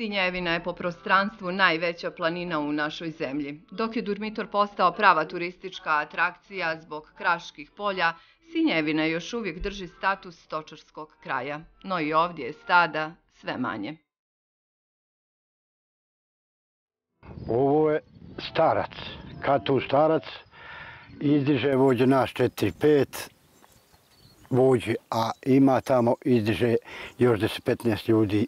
Sinjevina je po prostranstvu najveća planina u našoj zemlji. Dok je Durmitor postao prava turistička atrakcija zbog kraških polja, Sinjevina još uvijek drži status stočarskog kraja. No i ovdje je stada sve manje. Ovo je starac, katu starac, izdiže vođe naš 4-5 vođe, a ima tamo izdiže još 10-15 ljudi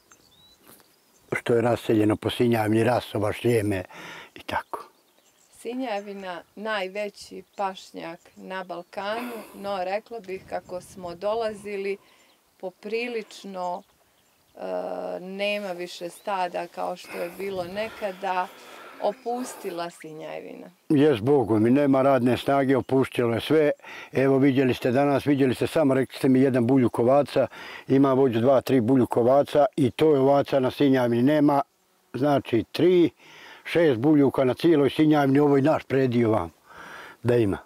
što je naseljeno po Sinjavini, rasova, šljeme i tako. Sinjavina najveći pašnjak na Balkanu, no rekla bih kako smo dolazili poprilično e, nema više stada kao što je bilo nekada, opustila Sinjajvina? Jes Bogu, mi nema radne snage, opustilo je sve. Evo vidjeli ste danas, vidjeli ste samo, rekli ste mi jedan bulju kovaca, ima vođu dva, tri bulju kovaca i to je ovaca na Sinjajvini Nema, znači tri, šest buljuka na cijeloj Sinjajvini, ovo je naš predio vam, da ima.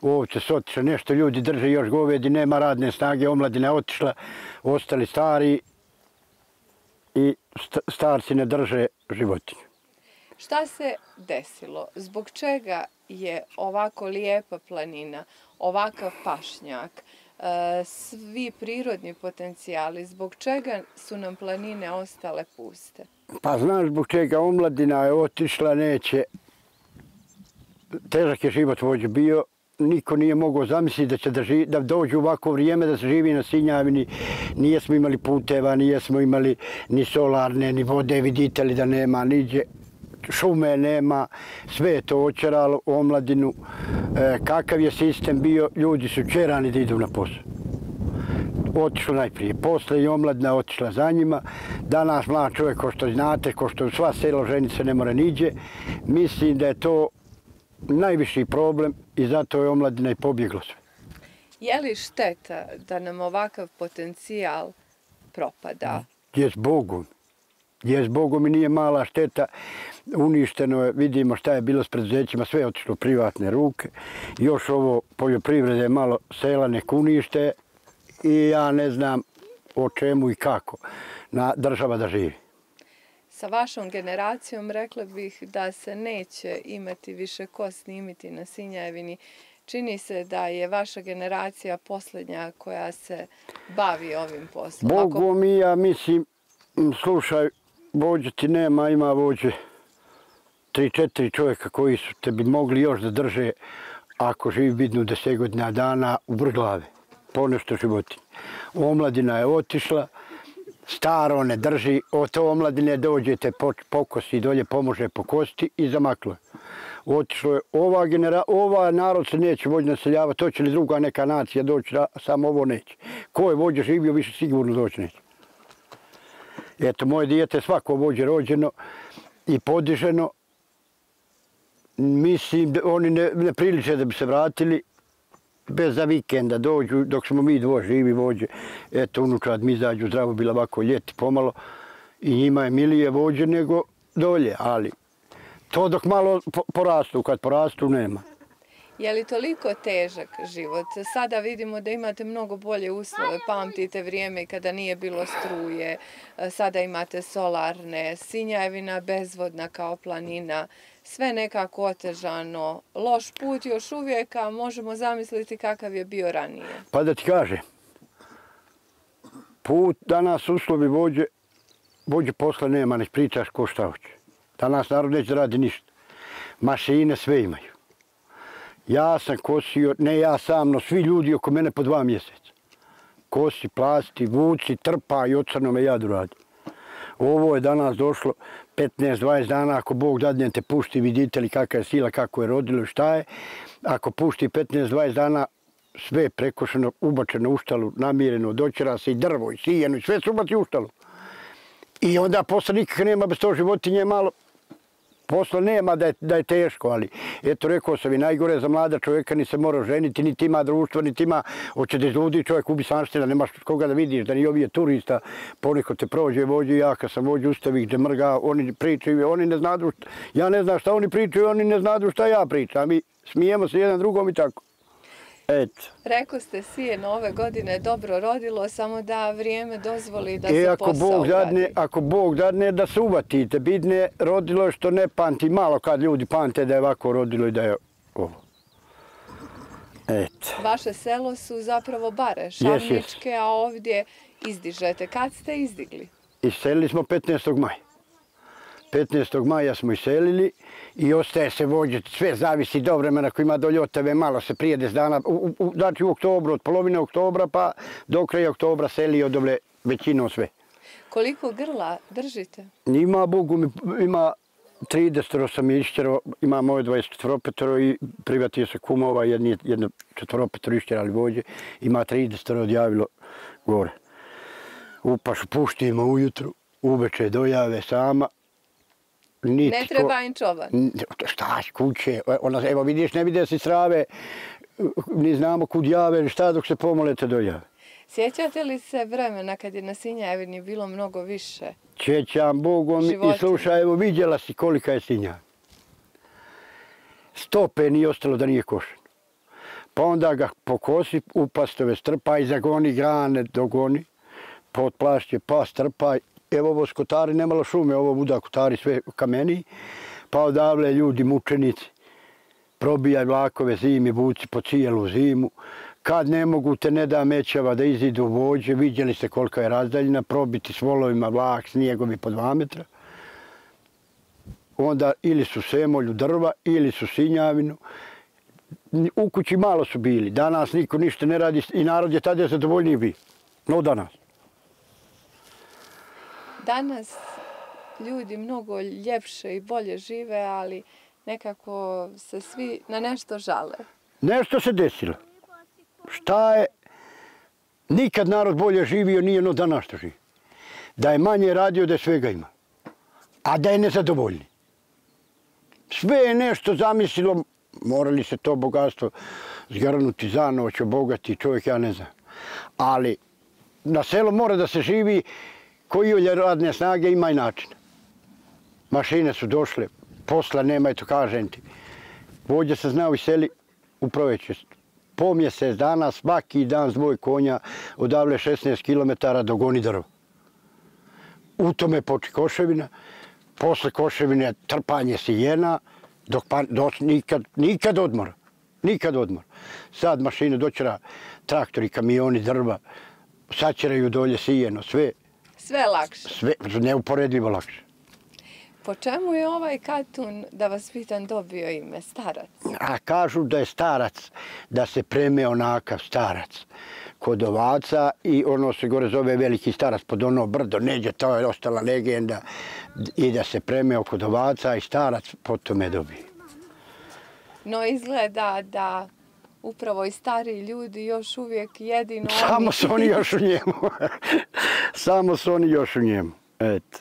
Ovce su otišle, nešto ljudi drže još govedi, nema radne snage, omladina je otišla, ostali stari i starci ne drže životinju. Šta se desilo? Zbog čega je ovako lijepa planina, ovakav pašnjak, e, svi prirodni potencijali, zbog čega su nam planine ostale puste? Pa znaš zbog čega omladina je otišla, neće. Težak je život vođ bio, niko nije mogao zamisliti da će da, ži, da dođe ovako vrijeme da se živi na Sinjavini. Nijesmo imali puteva, nijesmo imali ni solarne, ni vode, vidite li da nema niđe šume nema, sve je to očeralo omladinu. E, kakav je sistem bio, ljudi su čerani da idu na posao. Otišlo najprije, posle i omladina otišla za njima. Danas mlad čovjek, ko što znate, ko što sva selo ženice ne mora niđe, mislim da je to najviši problem i zato je omladina i pobjeglo sve. Je li šteta da nam ovakav potencijal propada? Jes Bogom. Jes Bogom i nije mala šteta uništeno je, vidimo šta je bilo s preduzećima, sve je otišlo u privatne ruke. Još ovo poljoprivrede malo sela nek unište i ja ne znam o čemu i kako na država da živi. Sa vašom generacijom rekla bih da se neće imati više ko snimiti na Sinjevini. Čini se da je vaša generacija posljednja koja se bavi ovim poslom. Bogu mi ja mislim, slušaj, vođe ti nema, ima vođe tri, četiri čovjeka koji su te bi mogli još da drže ako živi vidnu deset godina dana u vrglave, ponešto životinje. Omladina je otišla, staro ne drži, od to omladine dođete po, pokosi dolje, pomože po kosti i zamaklo. Otišlo je ova genera, ova narod se neće vođe naseljavati, to će li druga neka nacija doći, da, samo ovo neće. Ko je vođe živio, više sigurno doći neće. Eto, moje dijete svako vođe rođeno i podiženo, mislim da oni ne, ne priliče da bi se vratili bez za vikenda dođu, dok smo mi dvo živi vođe. Eto, unučad mi izađu zdravo, bila ovako ljeti pomalo i njima je milije vođe nego dolje, ali to dok malo porastu, kad porastu nema. Je li toliko težak život? Sada vidimo da imate mnogo bolje uslove, pamtite vrijeme kada nije bilo struje, sada imate solarne, Sinjevina bezvodna kao planina sve nekako otežano, loš put još uvijek, a možemo zamisliti kakav je bio ranije. Pa da ti kaže, put danas uslovi vođe, vođe posla nema, ne pričaš ko šta hoće. Danas narod neće radi ništa. Mašine sve imaju. Ja sam kosio, ne ja sam, no svi ljudi oko mene po dva mjeseca. Kosi, plasti, vuci, trpa i ocrno me jadu radi. Ovo je danas došlo 15-20 dana, ako Bog dadne te pušti, vidite li kakva je sila, kako je rodilo, šta je. Ako pušti 15-20 dana, sve je prekošeno, ubačeno u štalu, namireno, doćera se i drvo, i sijeno, i sve se ubaci u štalu. I onda posle nikak nema bez to životinje malo, posla nema da je, da je teško, ali eto rekao sam i najgore za mlada čovjeka ni se mora ženiti, niti ima društva, niti ima, hoće da izludi čovjek ubi sanština, nemaš koga da vidiš, da ni ovi je turista, poneko te prođe, vođu, ja kad sam vođu ustavih gdje mrga, oni pričaju, oni ne znadu ja ne znam šta oni pričaju, oni ne znadu šta ja pričam, mi smijemo se jedan drugom i tako. Eto. Rekao ste sijeno ove godine dobro rodilo, samo da vrijeme dozvoli da E, se ako posao Bog dadne, ako Bog dadne da se uvatite, bitne rodilo je što ne pamti, malo kad ljudi pamte da je ovako rodilo i da je ovo. Eto. Vaše selo su zapravo bare, jes. šavničke, a ovdje izdižete. Kad ste izdigli? Iselili smo 15. maja. 15. maja smo iselili i ostaje se vođeti, sve zavisi do vremena koji ima do ljotave, malo se prije 10 dana, u, u, znači u oktobru, od polovine oktobra pa do kraja oktobra seli odoble većinom sve. Koliko grla držite? Ima Bogu mi, ima 30 sam išćero, ima moje 24 i privatio se kumova, jedni, jedno četvoropetro išćerali vođe, ima 30 odjavilo gore. Upašu puštimo ujutru, uveče dojave sama, Niti Ne treba im čoban. Šta će kuće? Ona, evo vidiš, ne vide se strave, ni znamo kud jave, šta dok se pomolete do jave. Sjećate li se vremena kad je na Sinjevini bilo mnogo više? Čećam Bogom i slušaj, evo vidjela si kolika je sinja. Stope nije ostalo da nije košen. Pa onda ga pokosi, u pastove strpaj, zagoni grane, dogoni, pod plašće, pa strpaj. Evo ovo skotari, nemalo šume, ovo buda kotari, sve kameni. Pa odavle ljudi, mučenici, probijaj vlakove zimi, buci po cijelu zimu. Kad ne mogu te ne da mećava da izidu vođe, vidjeli ste kolika je razdaljina, probiti s volovima vlak, snijegovi po dva metra. Onda ili su semolju drva, ili su sinjavinu. U kući malo su bili. Danas niko ništa ne radi i narod je tada zadovoljniji bi. No danas. Danas ljudi mnogo ljepše i bolje žive, ali nekako se svi na nešto žale. Nešto se desilo. Šta je? Nikad narod bolje živio, nije no danas što živi. Da je manje radio, da je svega ima. A da je nezadovoljni. Sve je nešto zamislilo, morali se to bogatstvo zgrnuti za noć, obogati čovjek, ja ne znam. Ali na selu mora da se živi koji ulje radne snage ima i način. Mašine su došle, posla nema, eto kažem ti. Vođe se znao i seli u proveću. Po mjesec dana, svaki dan s dvoj konja odavle 16 km do goni drva. U tome poči koševina, posle koševine trpanje sijena, dok pa, do, nikad, nikad odmora. Nikad odmor. Sad mašine doćera, traktori, kamioni, drva, sačeraju dolje sijeno, sve, Sve lakše. sve neuporedivo lakše. Po čemu je ovaj katun, da vas pitan, dobio ime starac? A kažu da je starac, da se preme onakav starac kod ovaca i ono se gore zove veliki starac pod ono brdo, neđe, to je ostala legenda i da se preme kod ovaca i starac potom je dobio. No izgleda da upravo i stari ljudi još uvijek jedino Samo oni... su oni još u njemu. Samo su oni još u njemu. Eto.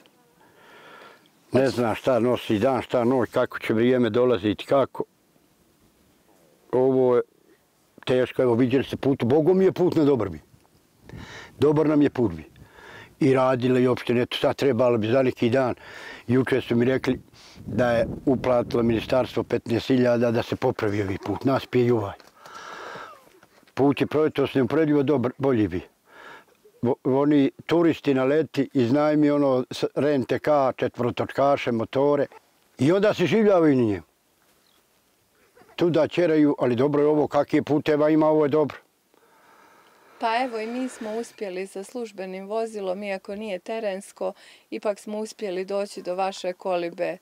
Ne zna šta nosi dan, šta noć, kako će vrijeme dolaziti, kako. Ovo je teško, evo vidjeli ste put, Bogom je put na dobar bi. Dobar nam je put bi. I radile i opštine, eto sad trebalo bi za neki dan. Juče su mi rekli da je uplatilo ministarstvo 15.000 da se popravi ovi put. Nas pije i ovaj. Put je projektos neuporedivo dobar, bolji bi. Oni turisti na leti iznajmi ono rente ka četvrotočkaše, motore. I onda se življavaju na njemu. Tu da čeraju, ali dobro je ovo, kakve puteva ima, ovo je dobro. Pa evo i mi smo uspjeli sa službenim vozilom, iako nije terensko, ipak smo uspjeli doći do vaše kolibe.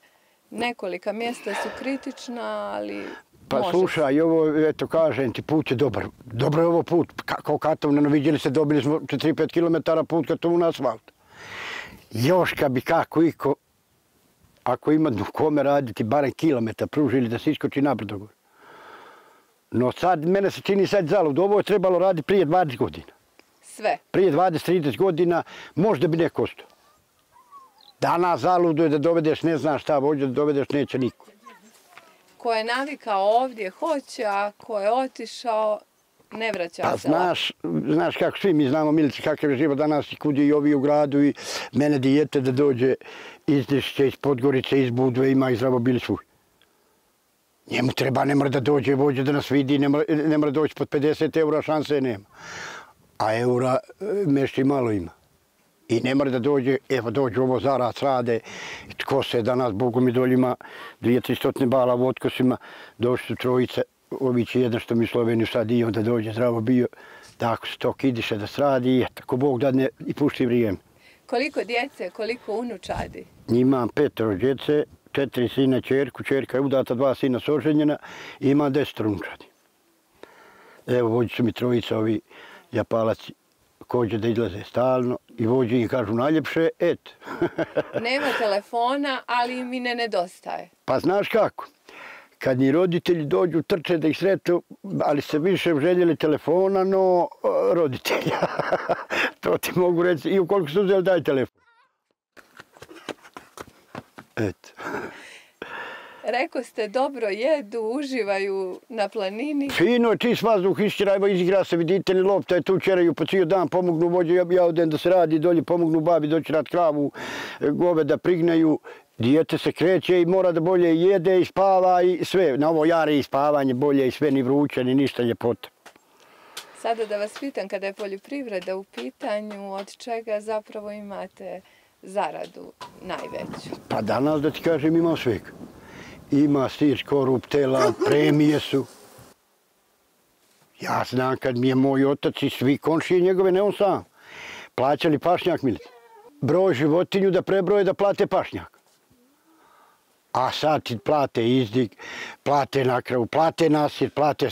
Nekolika mjesta su kritična, ali Pa može. slušaj, ovo, eto kažem ti, put je dobar. Dobro je ovo put. Kako katovno, vidjeli ste, dobili smo 4-5 km put katovno na asfalt. Još kad bi kako iko, ako ima kome raditi, barem kilometar pružili da se iskoči gore. No sad, mene se čini sad zalud. Ovo je trebalo raditi prije 20 godina. Sve. Prije 20-30 godina možda bi neko ostao. Danas zaludo je da dovedeš, ne znaš šta vođe, da dovedeš neće niko. Ko je navikao ovdje hoće, a ko je otišao ne vraća Pa se. znaš, znaš kako svi mi znamo Milici kakav je život danas i kud je i ovi u gradu i mene dijete da dođe iz Dešće, iz Podgorice, iz Budve, ima i zdravo bili svoj. Njemu treba, ne mora da dođe vođe da nas vidi, ne mora, ne mora doći pod 50 eura, šanse nema. A eura e, mešći malo ima. I ne mora da dođe, evo dođe ovo zarac rade, tko se danas, Bogu mi doljima, dvije, tri stotne bala u otkosima, došli su trojice, ovi će jedan što mi Sloveniju sad i onda dođe zdravo bio, tako se to kidiše da sradi tako Bog dadne i pušti vrijeme. Koliko djece, koliko unučadi? Imam petero djece, četiri sina čerku, čerka je udata, dva sina su oženjena i ima deset unučadi. Evo, vođi su mi trojica ovi japalaci kođe da izlaze stalno i vođi im kažu najljepše, et. Nema telefona, ali mi ne nedostaje. Pa znaš kako? Kad ni roditelji dođu, trče da ih sretu, ali se više željeli telefona, no roditelja. to ti mogu reći. I ukoliko su uzeli, daj telefon. Eto. Rekao ste, dobro jedu, uživaju na planini. Fino, čist vazduh, išćera, evo izigra se, vidite li lopta je tu čeraju po cijel dan, pomognu vođe, ja, ja odem da se radi, dolje pomognu babi doći rad kravu, e, gove da prignaju, dijete se kreće i mora da bolje jede i spava i sve. Na ovo jare i spavanje bolje i sve, ni vruće, ni ništa ljepota. Sada da vas pitam, kada je poljoprivreda u pitanju, od čega zapravo imate zaradu najveću? Pa danas da ti kažem imam svega ima sir, korup, tela, premije su. Ja znam kad mi je moj otac i svi konšije njegove, ne on sam, plaćali pašnjak milit. Broj životinju da prebroje da plate pašnjak. A sad ti plate izdik, plate na kravu, plate nasir, plate...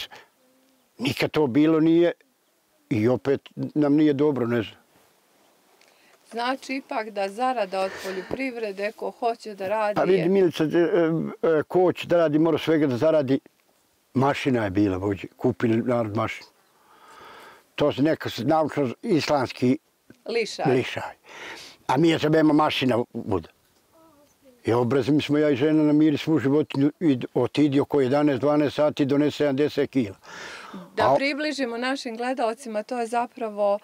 Nikad to bilo nije i opet nam nije dobro, ne znam. Znači ipak da zarada od poljoprivrede, ko hoće da radi... Pa vidi Milica, e, e, ko hoće da radi, mora svega da zaradi. Mašina je bila vođe, kupili narod mašinu. To se neka naučno islamski lišaj. lišaj. A mi je za mema mašina voda. I obrazim smo ja i žena na miri svu životinju i otidi oko 11-12 sati donese 70 kila. Da približimo našim gledalcima, to je zapravo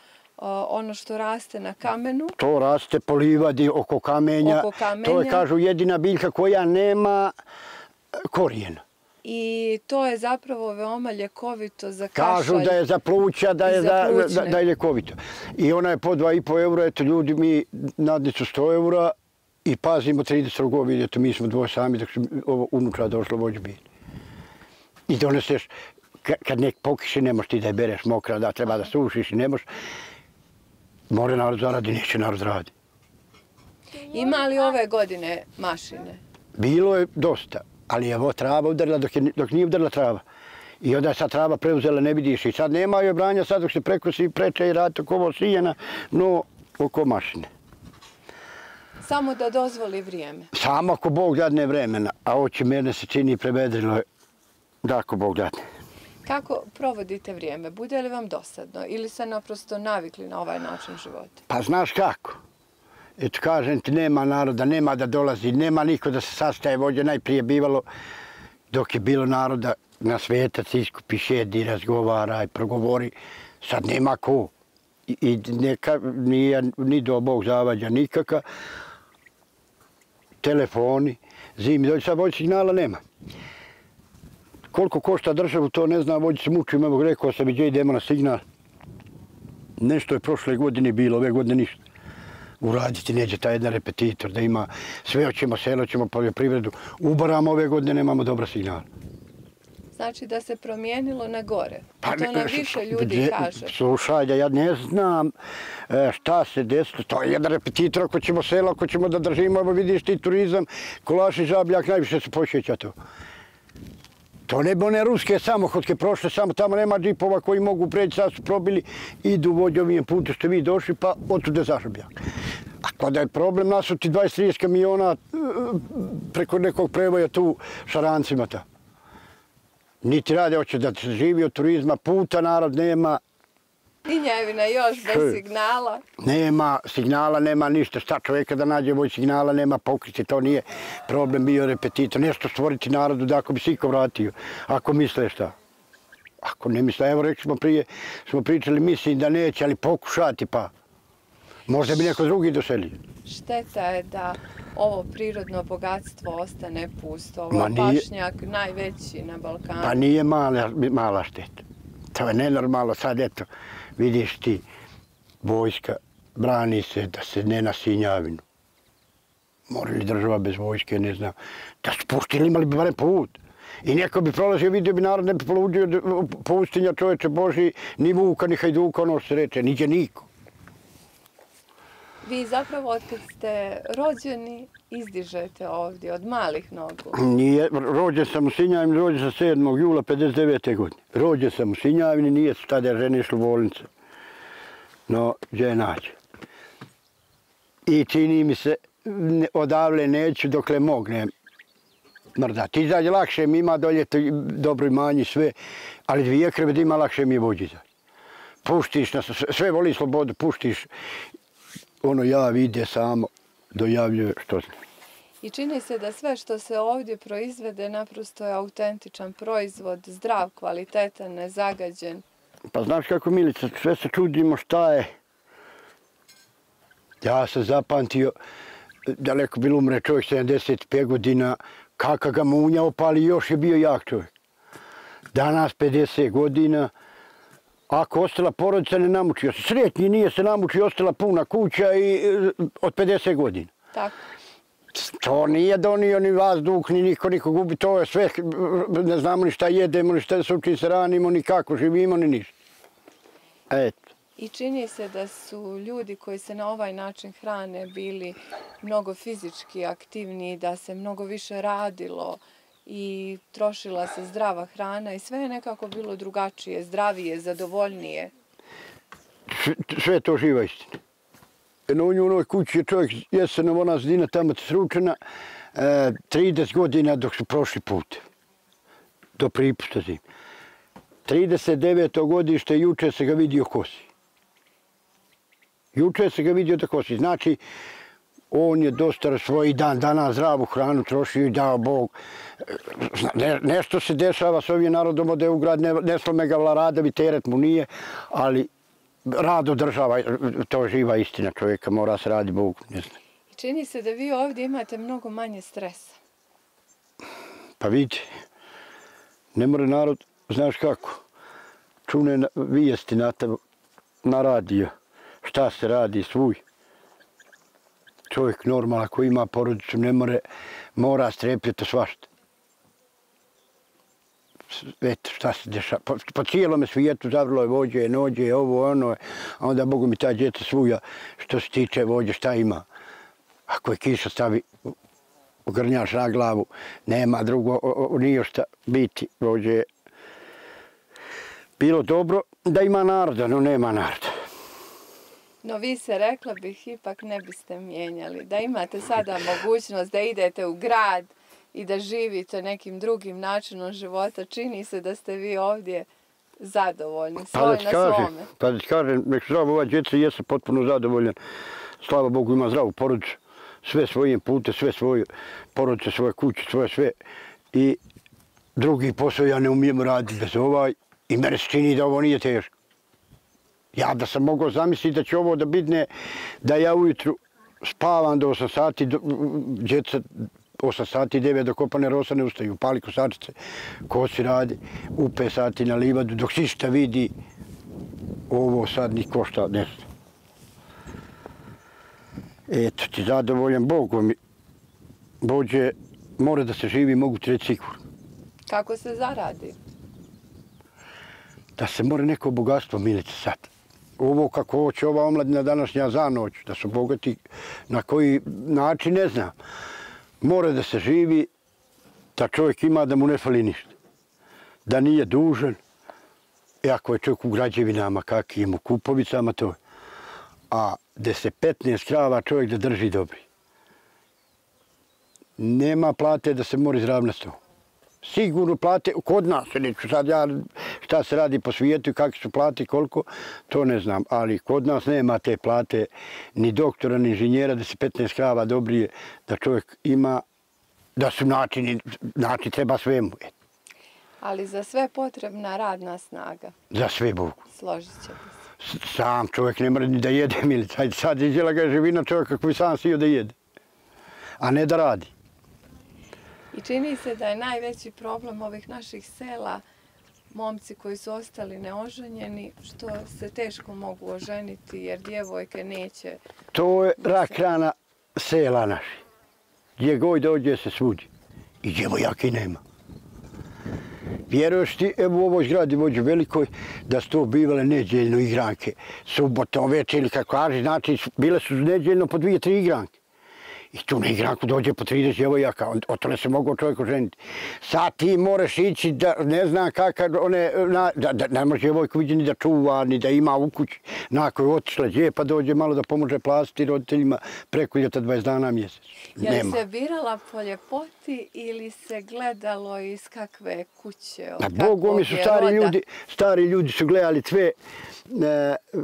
ono što raste na kamenu. To raste po livadi oko kamenja. Oko kamenja. To je, kažu, jedina biljka koja nema e, korijena. I to je zapravo veoma ljekovito za kašalj. Kažu da je za pluća, da je, za, da, da je ljekovito. I ona je po 2,5 eura, eto ljudi mi nadnicu 100 eura i pazimo 30 rogovi, eto mi smo dvoje sami, dok su ovo unutra došlo vođ biti. I doneseš, kad nek pokiše, ne možeš ti da je bereš mokra, da treba da sušiš i ne možeš. More narod zaradi, neće narod radi. Ima li ove godine mašine? Bilo je dosta, ali je ovo trava udarila dok, je, dok nije udarila trava. I onda je sad trava preuzela, ne vidiš. I sad nema je branja, sad dok se prekosi preče i radi oko ovo sijena, no oko mašine. Samo da dozvoli vrijeme? Samo ako Bog dadne vremena, a oči mene se čini prevedrilo, da ako Bog dadne. Kako provodite vrijeme? Bude li vam dosadno ili se naprosto navikli na ovaj način života? Pa znaš kako? Eto kažem ti, nema naroda, nema da dolazi, nema niko da se sastaje vođe. Najprije bivalo dok je bilo naroda na svetac iskupi, šedi, razgovara i progovori. Sad nema ko. I neka, nije, ni do Bog zavađa nikaka. Telefoni, zimi, dođe sad vođe signala nema. Koliko košta državu, to ne znam, vođi se mučim, evo rekao sam, gdje idemo na signal. Nešto je prošle godine bilo, ove godine ništa. Uraditi neđe taj jedan repetitor, da ima sve, hoćemo selo, hoćemo poljoprivredu. Ubaramo ove godine, nemamo dobra signala. Znači da se promijenilo na gore. Pa, to na više ljudi kaže. Slušaj, ja ne znam e, šta se desilo. To je jedan repetitor, ako ćemo selo, ako ćemo da držimo, evo vidiš ti turizam, kolaš i žabljak, najviše se pošeća to. To ne bi one ruske samohodke prošle, samo tamo nema džipova koji mogu preći, sad su probili, idu vođovijem putu što vi došli, pa otude zašabljak. A kada je problem nasuti 20-30 kamiona e, preko nekog prevoja tu šarancima ta. Niti rade, hoće da se živi od turizma, puta narod nema, Tinjevina još bez signala. Nema signala, nema ništa. Šta čovjeka da nađe voj signala, nema pokriti. To nije problem bio repetitor. Nešto stvoriti narodu da ako bi se iko vratio. Ako misle šta. Ako ne misle, evo rekli smo prije, smo pričali, mislim da neće, ali pokušati pa. Možda bi neko drugi doselio. Šteta je da ovo prirodno bogatstvo ostane pusto. Ovo nije- pašnjak najveći na Balkanu. Pa nije mala, mala šteta. To je nenormalno. Sad eto, vidiš ti, vojska brani se da se ne na Sinjavinu. Mora li država bez vojske, ne znam. Da spustili imali bi barem put. I neko bi prolazio, vidio bi narod, ne bi poludio pustinja čoveče Boži, ni Vuka, ni Hajduka, ono što se reče, niđe niko. Vi zapravo od kad ste rođeni izdižete ovdje od malih nogu. Nije, rođen sam u Sinjavini, rođen sam 7. jula 59. godine. Rođen sam u Sinjavini, nije su tada žene išli u bolnicu. No, gdje je nađe? I čini mi se, ne- odavle neću dokle mognem mrdati. Izađe lakše mi ima dolje to dobro manji sve, ali dvije kreve ima lakše mi je vođi izađe. Puštiš nas, sve- sve voli slobodu, puštiš, ono ja vide samo, dojavljuje što znam. I čini se da sve što se ovdje proizvede naprosto je autentičan proizvod, zdrav, kvalitetan, nezagađen. Pa znaš kako Milica, sve se čudimo šta je. Ja sam zapamtio, daleko bilo umre čovjek 75 godina, kaka ga munja opali, još je bio jak čovjek. Danas 50 godina, ako ostala porodica ne namučio se, sretnji nije se namučio, ostala puna kuća i e, od 50 godina. Tako. To nije donio ni vazduh, ni niko nikog gubi, to je sve, ne znamo ni šta jedemo, ni šta se učin se ranimo, ni kako živimo, ni ništa. Eto. I čini se da su ljudi koji se na ovaj način hrane bili mnogo fizički aktivniji, da se mnogo više radilo i trošila se zdrava hrana i sve je nekako bilo drugačije, zdravije, zadovoljnije. sve, je to živa istina. Na u onoj kući je čovjek jesenom ona zdina tamo sručena, e, 30 godina dok su prošli put. Do pripusta zim. 39. godište juče se ga vidio kosi. Juče se ga vidio da kosi. Znači, on je dosta svoj dan, dana zdravu hranu trošio i dao Bog. Ne, nešto se dešava s ovim narodom ode u grad, ne, ne slome ga vladavi, teret mu nije, ali rad održava, to je živa istina čovjeka, mora se radi Bog, ne znam. I čini se da vi ovdje imate mnogo manje stresa. Pa vidi, ne mora narod, znaš kako, čune vijesti na, te, na radio, šta se radi svuj. Čovjek normalan koji ima porodicu ne more, mora strepiti svašta. Eto šta se dešava. Po, po cijelome svijetu zavrlo je vođe, nođe, ovo, ono. A onda Bogu mi ta djeca svuja što se tiče vođe, šta ima. Ako je kiša stavi ogrnjaš na glavu, nema drugo, o, o, nije šta biti vođe. Bilo dobro da ima naroda, no nema naroda. No vi se, rekla bih, ipak ne biste mijenjali. Da imate sada mogućnost da idete u grad i da živite nekim drugim načinom života, čini se da ste vi ovdje zadovoljni, Pa da svoj ti na kažem, svome. pa da ti kažem, nek zdravo ova djeca, jesam potpuno zadovoljan. Slava Bogu ima zdravu porodicu, sve svoje pute, sve svoje porodice, svoje kuće, svoje sve. I drugi posao ja ne umijem raditi bez ovaj i mene se čini da ovo nije teško. Ja da sam mogao zamisliti da će ovo da bitne, da ja ujutru spavam do 8 sati, do, djeca 8 sati, 9 do kopane rosa ne ustaju, pali kosačice, kosi radi, u 5 sati na livadu, dok si šta vidi, ovo sad ni košta, ne znam. Eto ti zadovoljan Bogom. mi. Bođe, mora da se živi, mogu ti reći sigurno. Kako se zaradi? da se mora neko bogatstvo militi sad. Ovo kako hoće ova omladina današnja za noć, da su bogati, na koji način ne znam. Mora da se živi, da čovjek ima da mu ne fali ništa. Da nije dužan, i ako je čovjek u građevinama, kakvim u kupovicama, to je. A da se 15 krava čovjek da drži dobri. Nema plate da se mora izravna sto. Sigurno plate, kod nas, neću sad ja šta se radi po svijetu i kakve su plate koliko, to ne znam. Ali kod nas nema te plate ni doktora, ni inženjera, da se 15 krava dobrije, da čovjek ima, da su načini, način treba svemu. E, Ali za sve potrebna radna snaga. Za sve Bogu. Složit ćete se. Sam čovjek ne mora ni da jede, milica. Sad, izjela ga je živina čovjeka koji sam sio da jede. A ne da radi. I čini se da je najveći problem ovih naših sela momci koji su ostali neoženjeni, što se teško mogu oženiti jer djevojke neće. To je rak rana sela naši. Gdje god dođe se svudi. I djevojaki nema. Vjeruješ ti, evo u ovoj zgradi vođe velikoj, da su to bivale neđeljno igranke. Subotom večer ili kako kaže, znači bile su neđeljno po dvije, tri igranke. I tu na igranku dođe po 30 djevojaka, o tome se mogu čovjek oženiti. Sad ti moraš ići da ne znam kakav, one, na, da, da ne može djevojku vidjeti ni da čuva, ni da ima u kući. Nakon je otišla gdje, pa dođe malo da pomože plasiti roditeljima preko ljeta 20 dana mjesec. Je li se birala po ljepoti ili se gledalo iz kakve kuće? Na Bogu mi su stari roda? ljudi, stari ljudi su gledali sve, e,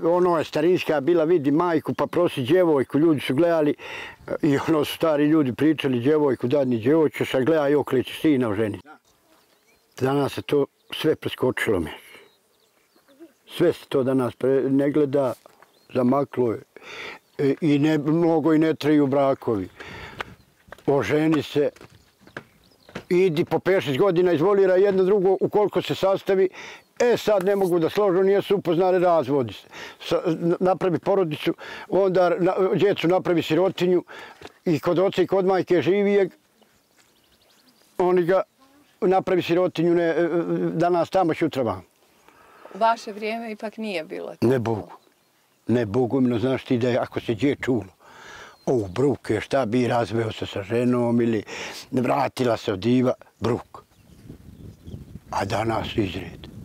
ono je starinska bila, vidi majku pa prosi djevojku, ljudi su gledali i ono su stari ljudi pričali djevojku, dadni djevojče, sad gleda i okliči sina u ženi. Danas se to sve preskočilo mi. Sve se to danas pre, ne gleda, zamaklo je. E, I ne, mnogo i ne traju brakovi. Oženi se, idi po 5-6 godina, izvolira jedno drugo ukoliko se sastavi, e sad ne mogu da složu, nije su upoznali, razvodi se. Napravi porodicu, onda na, djecu napravi sirotinju i kod oca i kod majke živijeg, oni ga napravi sirotinju, ne, e, danas tamo, šutra vam. Vaše vrijeme ipak nije bilo tako. Ne Bogu. Ne Bogu, imeno znaš ti da je, ako se gdje čulo, o, bruke, šta bi razveo se sa ženom ili vratila se od diva, bruk. A danas izred.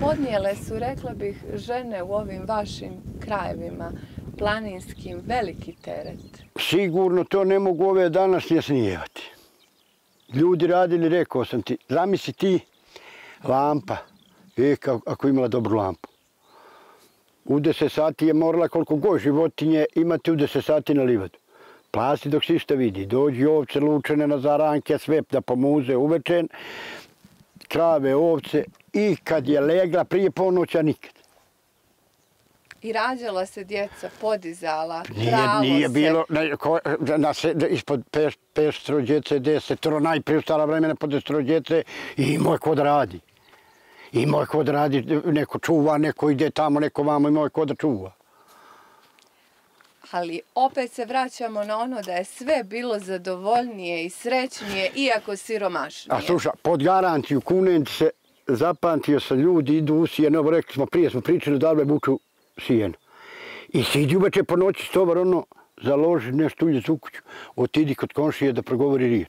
Podnijele su, rekla bih, žene u ovim vašim krajevima planinskim veliki teret. Sigurno to ne mogu ove današnje snijevati. Ljudi radili, rekao sam ti, zamisli ti lampa, e, kao, ako imala dobru lampu. U 10 sati je morala koliko god životinje imati u 10 sati na livadu. Plasti dok se išta vidi. Dođi ovce lučene na zaranke, sve da pomuze uvečen, krave, ovce i kad je legla prije ponoća nikad. I rađala se djeca, podizala, Nije, pravo nije se. bilo, ne, ko, na se, ispod peš, peštro djece, desetoro, najprije u stara vremena po desetoro djece i imao je ko da radi. Imao je ko da radi, neko čuva, neko ide tamo, neko vamo, imao je ko da čuva. Ali opet se vraćamo na ono da je sve bilo zadovoljnije i srećnije, iako siromašnije. A sluša, pod garantiju kunem ti se zapamtio sa ljudi, idu u sijeno, evo rekli smo, prije smo pričali da vuču sijeno. I sidi uveče po noći stovar, ono, založi nešto ulje za kuću, otidi kod komšije da progovori riječ.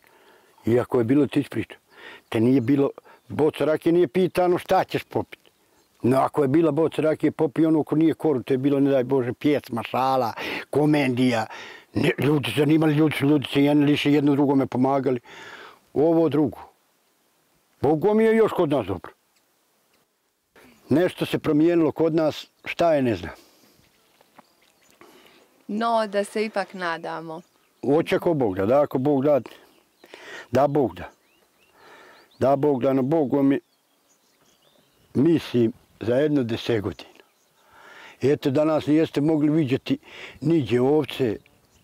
Iako je bilo ti priča. Te nije bilo, boca rakije nije pitano šta ćeš popiti. No ako je bila boca rakije, popi ono ko nije koru, to je bilo, ne daj Bože, pjesma, šala, komendija. Ne, ljudi se zanimali, ljudi su ljudi se jenili, se jedno drugome pomagali. Ovo drugo. Bogu mi je još kod nas dobro. Nešto se promijenilo kod nas, šta je ne znam. No, da se ipak nadamo. Oće ako Bog da, da ako Bog da, da Bog da. Da Bog da, no Bogu mi mislim za jedno deset godina. Eto, danas nijeste mogli vidjeti niđe ovce,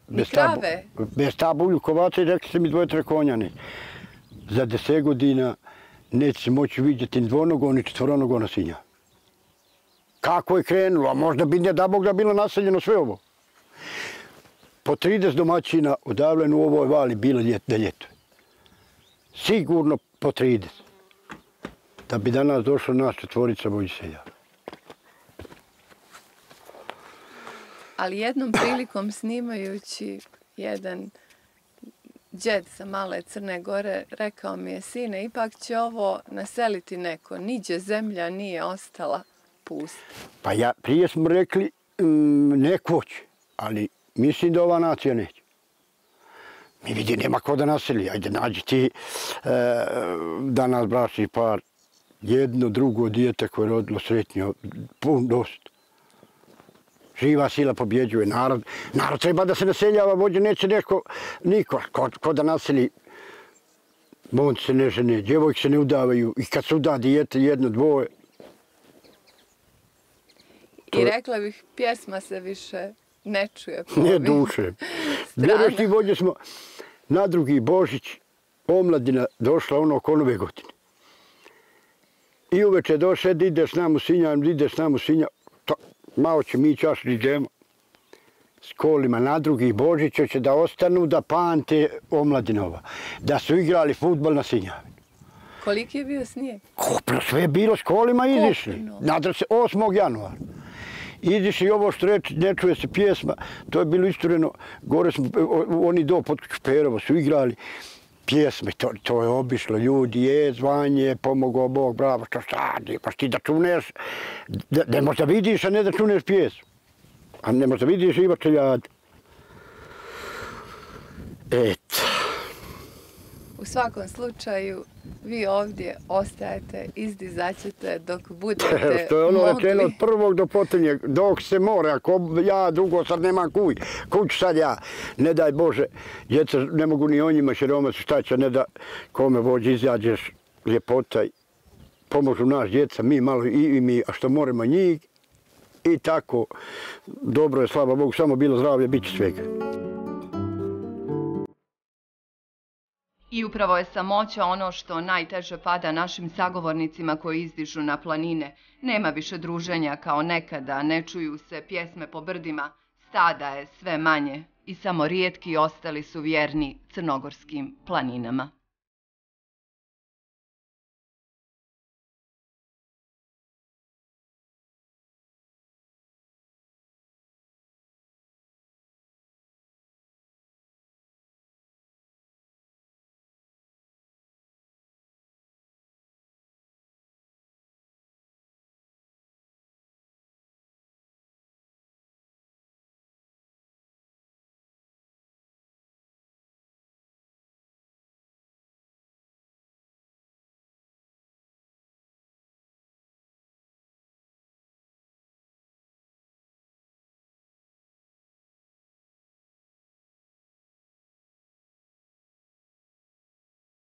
bez tabu, bez tabulju kovaca i rekli ste mi dvoje tre konjane. Za deset godina neće se moći vidjeti ni dvonogo, ni četvronogo na svinja. Kako je krenulo, a možda bi ne da Bog da bilo naseljeno sve ovo. Po 30 domaćina odavljeno u ovoj vali bilo ljet, da ljetuje. Sigurno po 30. Da bi danas došlo nas četvorica boji selja. Ali jednom prilikom snimajući jedan Đed sa male Crne Gore rekao mi je, sine, ipak će ovo naseliti neko. Niđe zemlja nije ostala pusta. Pa ja, prije smo rekli mm, neko će, ali mislim da ova nacija neće. Mi vidi, nema ko da naseli. Ajde, nađi ti e, danas bračni par, jedno, drugo dijete koje je rodilo sretnje, pun dosta. Živa sila pobjeđuje narod. Narod treba da se naseljava, vođe neće neko, niko. Ko, ko da naseli Monci se ne žene, djevojke se ne udavaju i kad se uda dijete jedno, dvoje. I rekla bih, pjesma se više ne čuje. Ne duše. Vjeruješ ti vođe smo na drugi Božić, omladina došla ono oko nove godine. I uveče došle, da ideš nam u Sinja, ideš nam u Sinja, malo će mi čaš idemo s kolima na drugi Božića će da ostanu da pante omladinova. Da su igrali futbol na Sinjavinu. Koliki je bio snijeg? Kopno, sve je bilo s kolima izišli. Nadra se 8. januara. Izišli ovo što reći, ne čuje se pjesma, to je bilo istoreno, gore smo, oni do pod Šperovo su igrali pjesme, to, to je obišlo, ljudi, je, zvanje, pomogao Bog, bravo, što sad, pa ti da čuneš, da, da možda vidiš, a ne da čuneš pjesmu. A ne možda vidiš ima čeljad. Eto. U svakom slučaju, vi ovdje ostajete, izdizaćete dok budete To je ono mogli. rečeno od prvog do potonje, dok se more, ako ja dugo sad nemam kuj, kuć sad ja, ne daj Bože, djeca ne mogu ni o njima širomac, šta će, ne da kome vođe izađeš ljepota, pomožu naš djeca, mi malo i, i mi, a što moramo njih, i tako, dobro je, slava Bogu, samo bilo zdravlje, bit će svega. I upravo je samoća ono što najteže pada našim sagovornicima koji izdižu na planine. Nema više druženja kao nekada, ne čuju se pjesme po brdima, stada je sve manje i samo rijetki ostali su vjerni crnogorskim planinama.